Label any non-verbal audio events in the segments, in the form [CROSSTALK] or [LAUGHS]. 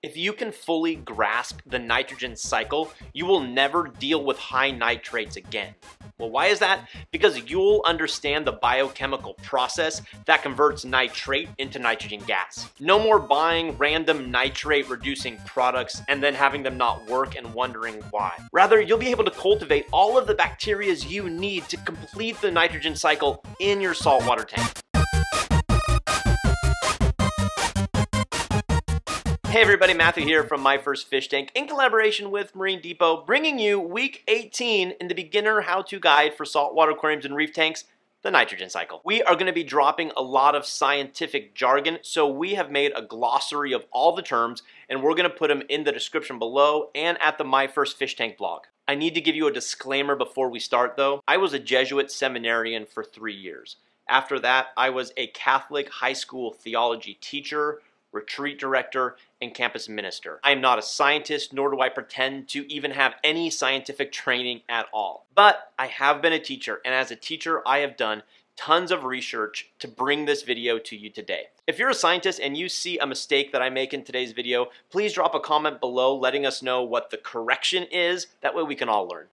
If you can fully grasp the nitrogen cycle, you will never deal with high nitrates again. Well, why is that? Because you'll understand the biochemical process that converts nitrate into nitrogen gas. No more buying random nitrate reducing products and then having them not work and wondering why. Rather, you'll be able to cultivate all of the bacteria you need to complete the nitrogen cycle in your saltwater tank. Hey everybody, Matthew here from My First Fish Tank in collaboration with Marine Depot, bringing you week 18 in the beginner how-to guide for saltwater aquariums and reef tanks, the nitrogen cycle. We are going to be dropping a lot of scientific jargon, so we have made a glossary of all the terms, and we're going to put them in the description below and at the My First Fish Tank blog. I need to give you a disclaimer before we start though. I was a Jesuit seminarian for three years. After that, I was a Catholic high school theology teacher, retreat director, and campus minister. I am not a scientist, nor do I pretend to even have any scientific training at all. But I have been a teacher, and as a teacher, I have done tons of research to bring this video to you today. If you're a scientist and you see a mistake that I make in today's video, please drop a comment below letting us know what the correction is. That way we can all learn.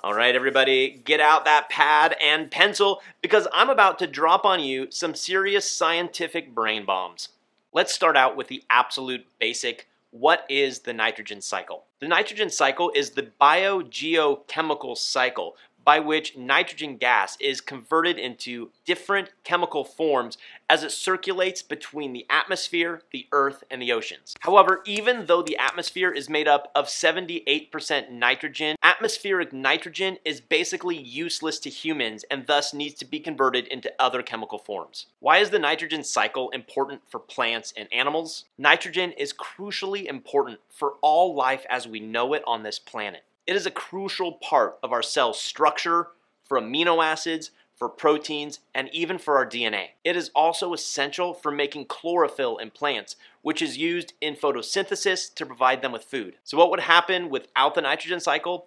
All right, everybody, get out that pad and pencil because I'm about to drop on you some serious scientific brain bombs. Let's start out with the absolute basic. What is the nitrogen cycle? The nitrogen cycle is the biogeochemical cycle by which nitrogen gas is converted into different chemical forms as it circulates between the atmosphere, the earth, and the oceans. However, even though the atmosphere is made up of 78% nitrogen, atmospheric nitrogen is basically useless to humans and thus needs to be converted into other chemical forms. Why is the nitrogen cycle important for plants and animals? Nitrogen is crucially important for all life as we know it on this planet. It is a crucial part of our cell structure, for amino acids, for proteins, and even for our DNA. It is also essential for making chlorophyll in plants, which is used in photosynthesis to provide them with food. So what would happen without the nitrogen cycle?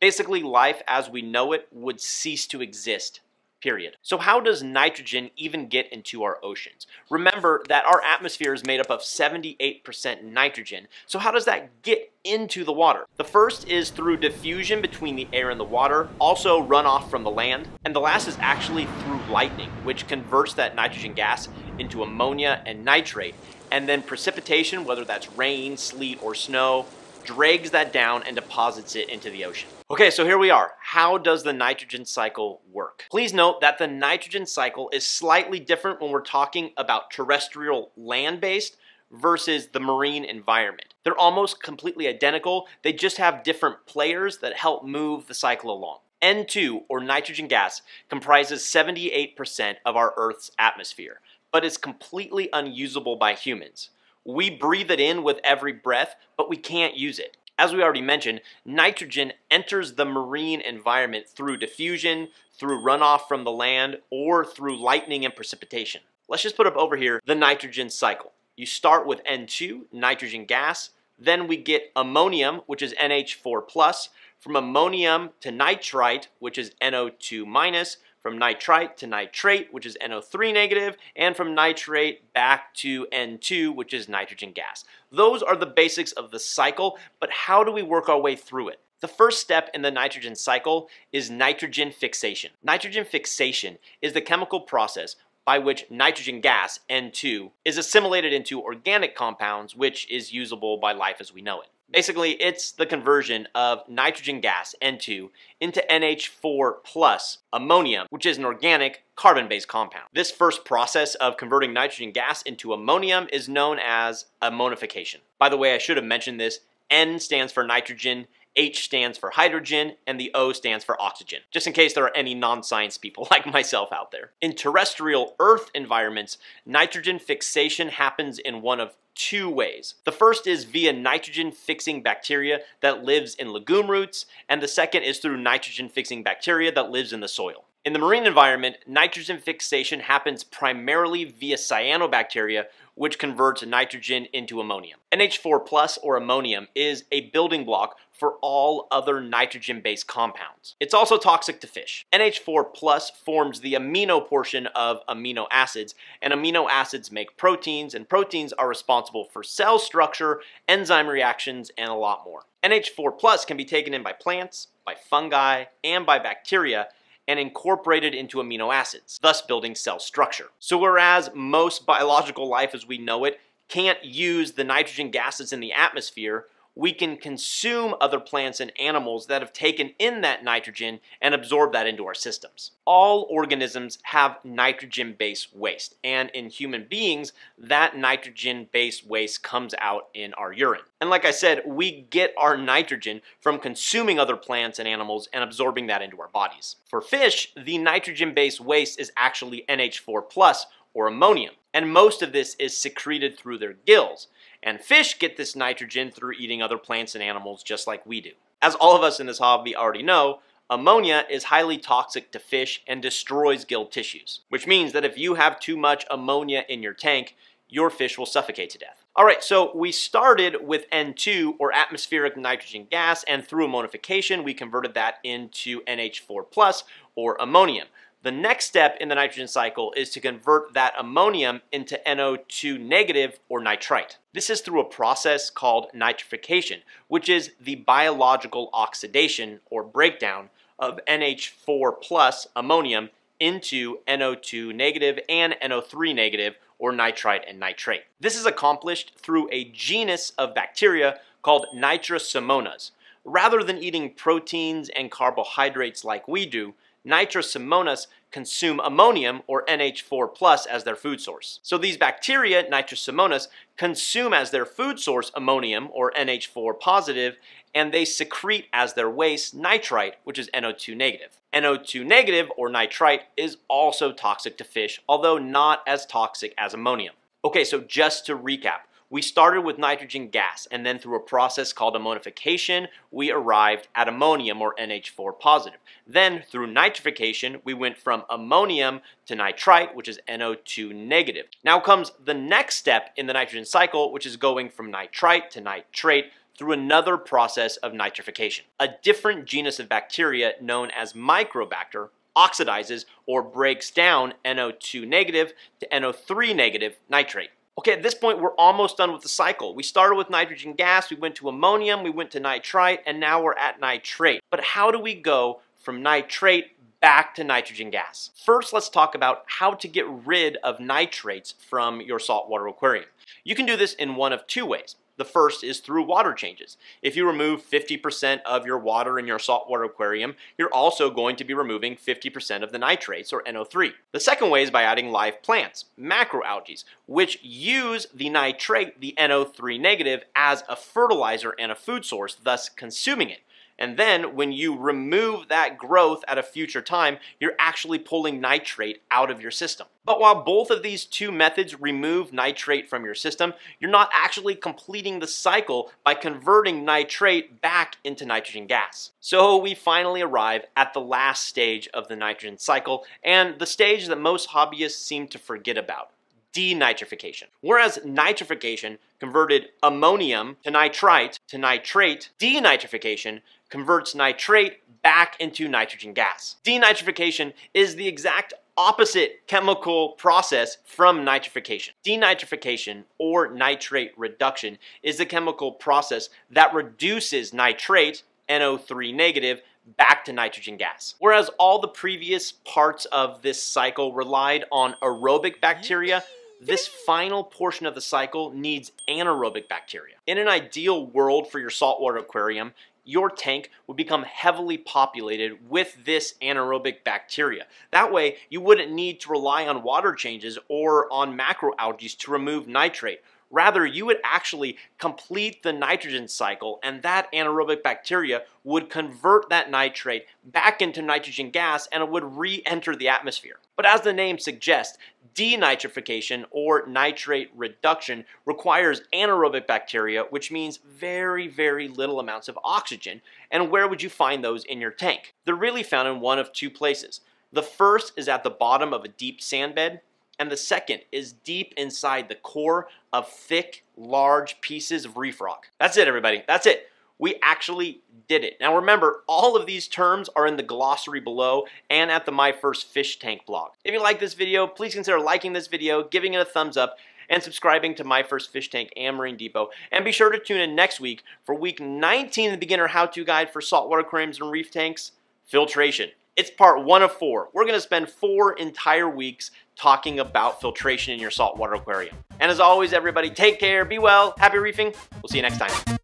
Basically, life as we know it would cease to exist period. So how does nitrogen even get into our oceans? Remember that our atmosphere is made up of 78% nitrogen, so how does that get into the water? The first is through diffusion between the air and the water, also runoff from the land, and the last is actually through lightning, which converts that nitrogen gas into ammonia and nitrate, and then precipitation, whether that's rain, sleet, or snow, drags that down and deposits it into the ocean. Okay, so here we are. How does the nitrogen cycle work? Please note that the nitrogen cycle is slightly different when we're talking about terrestrial land-based versus the marine environment. They're almost completely identical, they just have different players that help move the cycle along. N2, or nitrogen gas, comprises 78% of our Earth's atmosphere, but is completely unusable by humans. We breathe it in with every breath, but we can't use it. As we already mentioned, nitrogen enters the marine environment through diffusion, through runoff from the land, or through lightning and precipitation. Let's just put up over here the nitrogen cycle. You start with N2, nitrogen gas, then we get ammonium, which is NH4+, from ammonium to nitrite, which is NO2 minus, from nitrite to nitrate, which is NO3 negative, and from nitrate back to N2, which is nitrogen gas. Those are the basics of the cycle, but how do we work our way through it? The first step in the nitrogen cycle is nitrogen fixation. Nitrogen fixation is the chemical process by which nitrogen gas, N2, is assimilated into organic compounds, which is usable by life as we know it. Basically, it's the conversion of nitrogen gas, N2, into NH4 plus ammonium, which is an organic carbon-based compound. This first process of converting nitrogen gas into ammonium is known as ammonification. By the way, I should have mentioned this, N stands for nitrogen, H stands for hydrogen, and the O stands for oxygen, just in case there are any non-science people [LAUGHS] like myself out there. In terrestrial Earth environments, nitrogen fixation happens in one of two ways. The first is via nitrogen-fixing bacteria that lives in legume roots, and the second is through nitrogen-fixing bacteria that lives in the soil. In the marine environment, nitrogen fixation happens primarily via cyanobacteria, which converts nitrogen into ammonium. NH4 plus or ammonium is a building block for all other nitrogen-based compounds. It's also toxic to fish. NH4 plus forms the amino portion of amino acids, and amino acids make proteins, and proteins are responsible for cell structure, enzyme reactions, and a lot more. NH4 plus can be taken in by plants, by fungi, and by bacteria, and incorporated into amino acids, thus building cell structure. So whereas most biological life as we know it can't use the nitrogen gases in the atmosphere, we can consume other plants and animals that have taken in that nitrogen and absorb that into our systems. All organisms have nitrogen-based waste, and in human beings, that nitrogen-based waste comes out in our urine. And like I said, we get our nitrogen from consuming other plants and animals and absorbing that into our bodies. For fish, the nitrogen-based waste is actually NH4+, or ammonium, and most of this is secreted through their gills. And fish get this nitrogen through eating other plants and animals just like we do. As all of us in this hobby already know, ammonia is highly toxic to fish and destroys gill tissues, which means that if you have too much ammonia in your tank, your fish will suffocate to death. All right, so we started with N2 or atmospheric nitrogen gas and through ammonification we converted that into NH4 plus or ammonium. The next step in the nitrogen cycle is to convert that ammonium into NO2 negative or nitrite. This is through a process called nitrification, which is the biological oxidation or breakdown of NH4 plus ammonium into NO2 negative and NO3 negative or nitrite and nitrate. This is accomplished through a genus of bacteria called Nitrosomonas. Rather than eating proteins and carbohydrates like we do, Nitrosomonas consume ammonium or NH4 plus as their food source. So these bacteria, Nitrosomonas, consume as their food source ammonium or NH4 positive and they secrete as their waste nitrite, which is NO2 negative. NO2 negative or nitrite is also toxic to fish, although not as toxic as ammonium. Okay, so just to recap, we started with nitrogen gas, and then through a process called ammonification, we arrived at ammonium or NH4 positive. Then through nitrification, we went from ammonium to nitrite, which is NO2 negative. Now comes the next step in the nitrogen cycle, which is going from nitrite to nitrate through another process of nitrification. A different genus of bacteria known as Nitrobacter oxidizes or breaks down NO2 negative to NO3 negative nitrate. Okay, at this point, we're almost done with the cycle. We started with nitrogen gas, we went to ammonium, we went to nitrite, and now we're at nitrate. But how do we go from nitrate back to nitrogen gas? First, let's talk about how to get rid of nitrates from your saltwater aquarium. You can do this in one of two ways. The first is through water changes. If you remove 50% of your water in your saltwater aquarium, you're also going to be removing 50% of the nitrates, or NO3. The second way is by adding live plants, macroalgae, which use the nitrate, the NO3 negative, as a fertilizer and a food source, thus consuming it. And then when you remove that growth at a future time, you're actually pulling nitrate out of your system. But while both of these two methods remove nitrate from your system, you're not actually completing the cycle by converting nitrate back into nitrogen gas. So we finally arrive at the last stage of the nitrogen cycle and the stage that most hobbyists seem to forget about denitrification. Whereas nitrification converted ammonium to nitrite to nitrate, denitrification converts nitrate back into nitrogen gas. Denitrification is the exact opposite chemical process from nitrification. Denitrification or nitrate reduction is the chemical process that reduces nitrate, NO3 negative, back to nitrogen gas. Whereas all the previous parts of this cycle relied on aerobic bacteria, this final portion of the cycle needs anaerobic bacteria. In an ideal world for your saltwater aquarium, your tank would become heavily populated with this anaerobic bacteria. That way, you wouldn't need to rely on water changes or on macroalgae to remove nitrate. Rather, you would actually complete the nitrogen cycle and that anaerobic bacteria would convert that nitrate back into nitrogen gas and it would re-enter the atmosphere. But as the name suggests, denitrification or nitrate reduction requires anaerobic bacteria, which means very, very little amounts of oxygen. And where would you find those in your tank? They're really found in one of two places. The first is at the bottom of a deep sand bed, and the second is deep inside the core of thick, large pieces of reef rock. That's it, everybody. That's it. We actually did it. Now remember, all of these terms are in the glossary below and at the My First Fish Tank blog. If you like this video, please consider liking this video, giving it a thumbs up, and subscribing to My First Fish Tank and Marine Depot. And be sure to tune in next week for week 19 the beginner how-to guide for saltwater aquariums and reef tanks, filtration. It's part one of four. We're to spend four entire weeks talking about filtration in your saltwater aquarium. And as always, everybody, take care, be well, happy reefing. We'll see you next time.